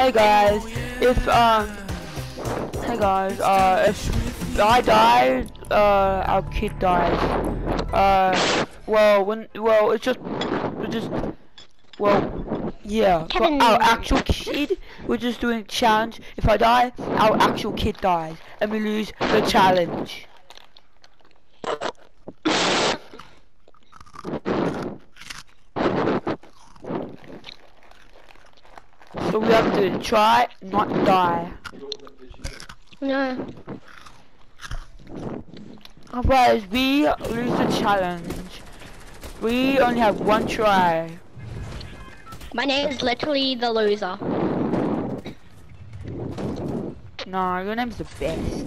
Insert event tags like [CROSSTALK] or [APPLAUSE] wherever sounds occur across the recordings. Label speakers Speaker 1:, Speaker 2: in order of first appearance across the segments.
Speaker 1: hey guys, if um, hey guys, uh, if I die, uh, our kid dies. Uh, well, when, well, it's just, it's just, well, yeah, but our actual kid, we're just doing a challenge. If I die, our actual kid dies, and we lose the challenge. So we have to try not die.
Speaker 2: No.
Speaker 1: Otherwise, we lose the challenge. We only have one try.
Speaker 2: My name is literally the loser.
Speaker 1: No, your name's the best.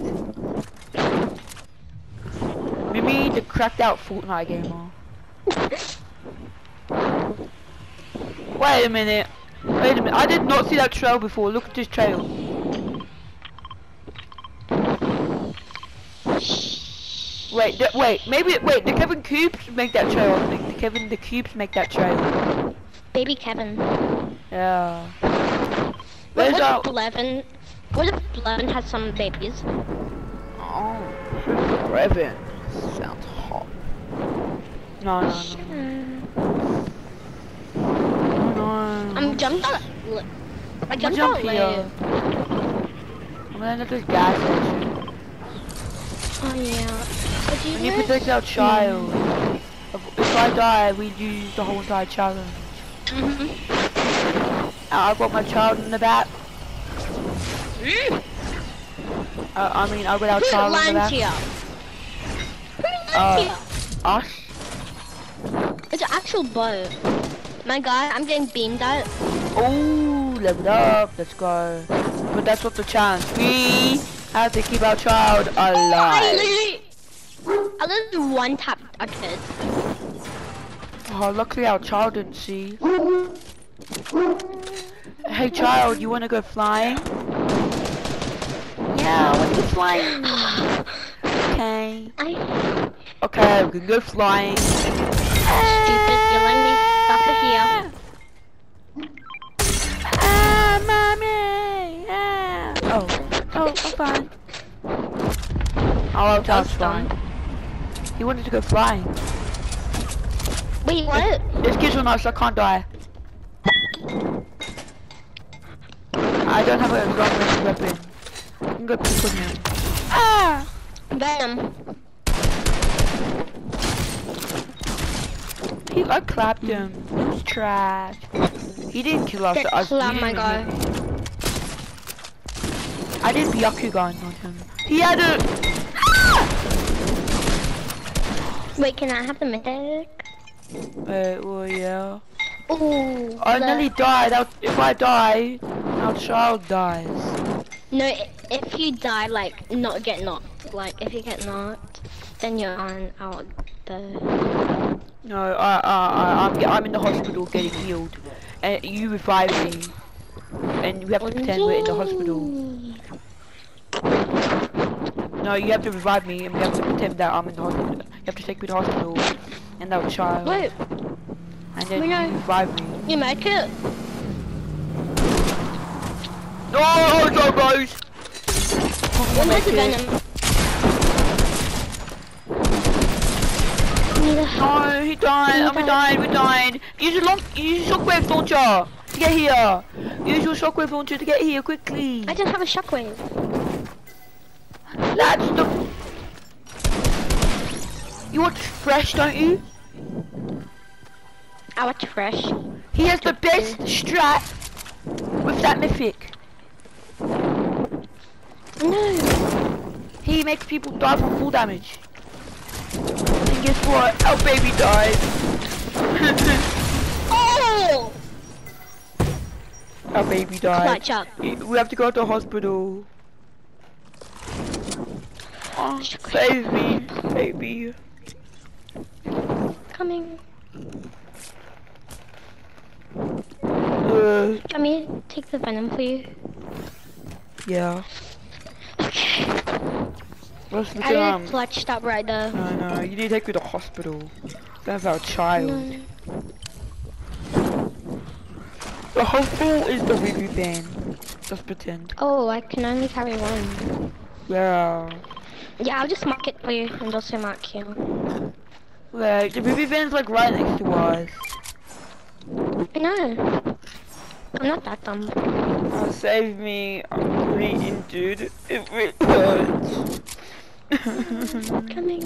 Speaker 1: Mimi, the cracked out Fortnite gamer. [LAUGHS] Wait a minute. Wait a minute. I did not see that trail before. Look at this trail. Wait, the, wait, maybe, wait, the Kevin Cubes make that trail, I think. The Kevin, the Cubes make that trail.
Speaker 2: Baby Kevin.
Speaker 1: Yeah.
Speaker 2: What,
Speaker 1: Where's
Speaker 2: what
Speaker 1: our...
Speaker 2: if Blevin? What if Blevin has some babies?
Speaker 1: Oh, Brevin. Sounds hot. No, no, no. No, no.
Speaker 2: I'm jumped out. li- I jumped
Speaker 1: jump here.
Speaker 2: late.
Speaker 1: I'm gonna enter this gas station.
Speaker 2: Oh yeah. But you
Speaker 1: need protect our child. If, if I die, we lose the whole entire challenge.
Speaker 2: Mhm.
Speaker 1: Uh, I've got my child in the back.
Speaker 2: Mm.
Speaker 1: Uh, I mean, I've got our
Speaker 2: Who
Speaker 1: child in the back.
Speaker 2: here? Who
Speaker 1: Uh,
Speaker 2: here?
Speaker 1: Us?
Speaker 2: It's an actual boat. My god, I'm getting beamed at.
Speaker 1: Oh, level up. Let's go. But that's what the challenge. We have to keep our child
Speaker 2: I
Speaker 1: alive.
Speaker 2: literally, I literally one tap a kid.
Speaker 1: Oh, luckily our child didn't see. Hey child, you wanna go flying? Yeah, I wanna go flying. [SIGHS] Okay.
Speaker 2: I
Speaker 1: Okay, we can go flying. Fine. Oh,
Speaker 2: done.
Speaker 1: fine. He wanted to go flying.
Speaker 2: Wait, what?
Speaker 1: This kid's on us, I can't die. I don't have a long range weapon. I can go pick on him. Ah!
Speaker 2: Venom.
Speaker 1: He, I clapped him. He was trash. He didn't kill us.
Speaker 2: Get
Speaker 1: I,
Speaker 2: clapped, my guy.
Speaker 1: hit me. I did Byakugan on him. He had a...
Speaker 2: Wait, can I have the mythic?
Speaker 1: Uh, well, yeah.
Speaker 2: Ooh.
Speaker 1: I
Speaker 2: the-
Speaker 1: nearly died. I, if I die, our child dies.
Speaker 2: No, if you die, like, not get knocked. Like, if you get knocked, then you're on out the.
Speaker 1: No, I, I, I, I'm, I'm in the hospital getting healed. And you revive me. And we have to pretend we're in the hospital. No, you have to revive me, and we have to pretend that I'm in the hospital. You have to take me to the hospital, and that child.
Speaker 2: Wait,
Speaker 1: And then
Speaker 2: oh know-
Speaker 1: you revive me.
Speaker 2: you make it?
Speaker 1: No, no, guys!
Speaker 2: When has the venom? Need
Speaker 1: No, he died. Oh, we died. We died. Use your long, use your shockwave launcher to get here. Use your shockwave launcher to get here quickly.
Speaker 2: I just have a shockwave.
Speaker 1: That's the. You want fresh, don't you?
Speaker 2: I want fresh.
Speaker 1: He has the best strat with that mythic.
Speaker 2: No.
Speaker 1: He makes people die from full damage. And guess what? Our baby died. [LAUGHS]
Speaker 2: Oh!
Speaker 1: Our baby died.
Speaker 2: Clutch up.
Speaker 1: We have to go to the hospital. Oh, save me, baby.
Speaker 2: Coming.
Speaker 1: Uh,
Speaker 2: Let me take the venom for you.
Speaker 1: yeah.
Speaker 2: Okay.
Speaker 1: Look
Speaker 2: I
Speaker 1: um.
Speaker 2: clutch stop right there.
Speaker 1: No, no, you need to take me to the hospital. That's our child.
Speaker 2: No.
Speaker 1: The full is the BB bin? Just pretend.
Speaker 2: Oh, I can only carry one.
Speaker 1: Yeah.
Speaker 2: Yeah, I'll just mark it for you and also mark you.
Speaker 1: Like, the BB bin's like right next to us.
Speaker 2: No. I'm not that dumb.
Speaker 1: Oh, save me. I'm bleeding, dude. It really hurts.
Speaker 2: Coming.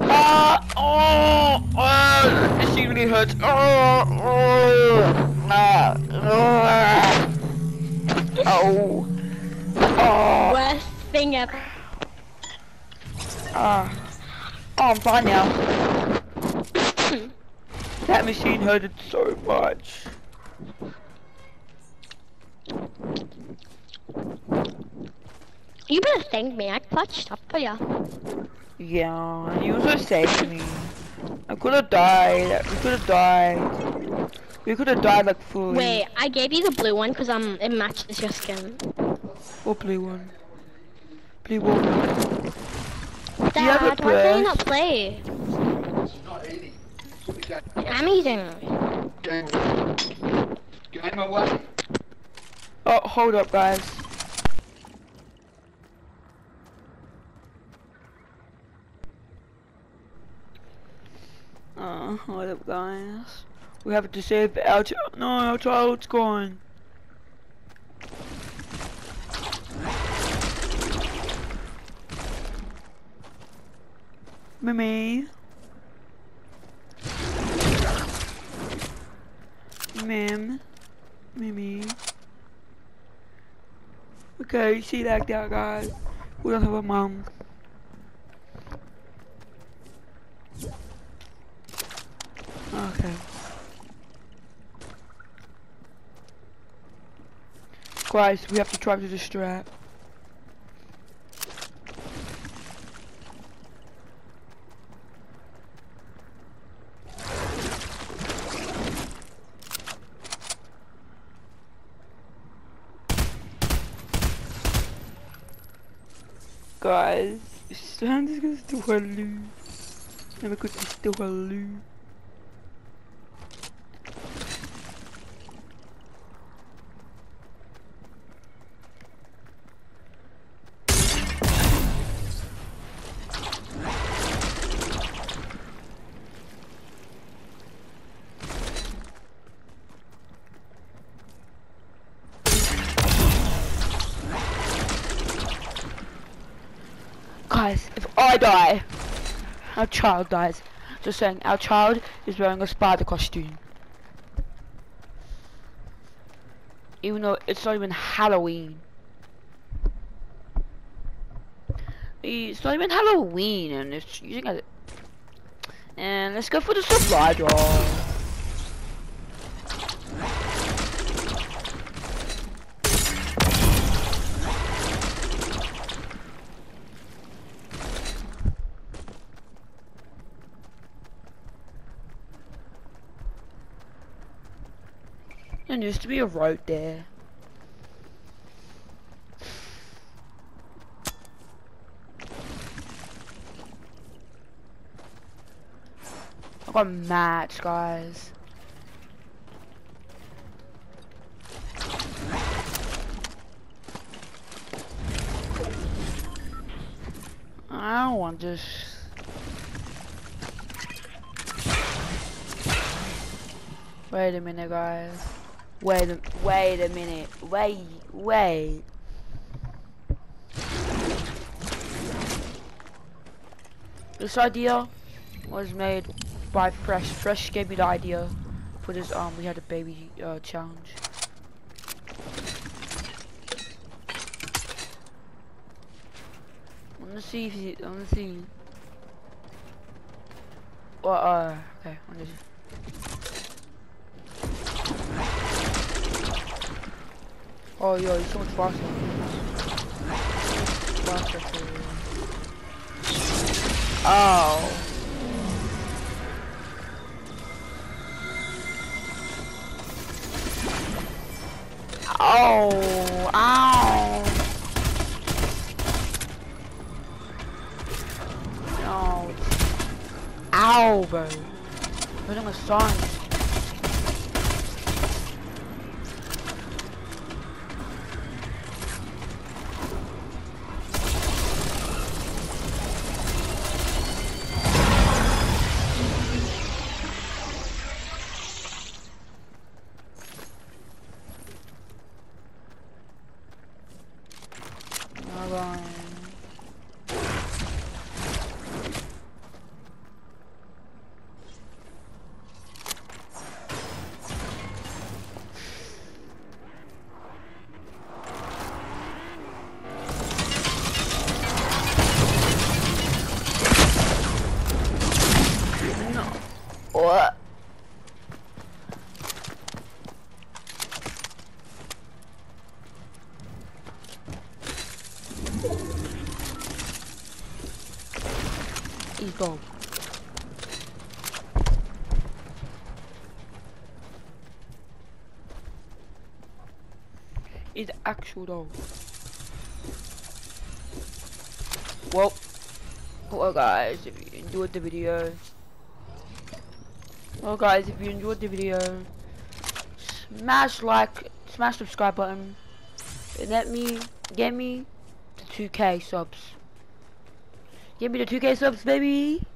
Speaker 1: Ah! Oh! Oh! This really hurts. Oh! Oh! Ah! Oh! Oh! Oh!
Speaker 2: Worst thing ever.
Speaker 1: Ah! Oh, I'm fine now. [CLEARS THROAT] That machine hurted so much.
Speaker 2: You better thank me. I clutched up for ya.
Speaker 1: Yeah, you also saved me. I could have died. We could have died. We could have died like fully.
Speaker 2: Wait, I gave you the blue one because um it matches your skin.
Speaker 1: What blue one? Blue one. you have a
Speaker 2: Dad, why can you not play? I'm eating.
Speaker 3: Game away. Game away.
Speaker 1: Oh, hold up, guys. Oh, hold up, guys. We have to save our No, our child's gone. Mimi. Ma'am. Mimi. Okay, she like that guy. We don't have a mom. Okay. Guys, we have to try to distract. Guys, I'm gonna do a loop. I'm gonna. Guys, if I die, our child dies. Just saying, our child is wearing a spider costume. Even though it's not even Halloween. It's not even Halloween, and it's using a. And let's go for the supply drop. There used to be a road there. I got match, guys. I don't want this. Wait a minute, guys. Wait a wait a minute. Wait, wait. This idea was made by Fresh. Fresh gave me the idea for this. Um, we had a baby uh, challenge. I wanna see if he. I wanna see. Well, uh, okay. I wanna see. Oh, yo, he's so much faster. Faster. Oh. Oh, ow. No. Ow, bro. Putting a song. He's gone. Actual dog. Well, well guys, if you enjoyed the video, well guys, if you enjoyed the video, smash like, smash subscribe button, and let me, get me to 2k subs. Get me the 2k subs, baby!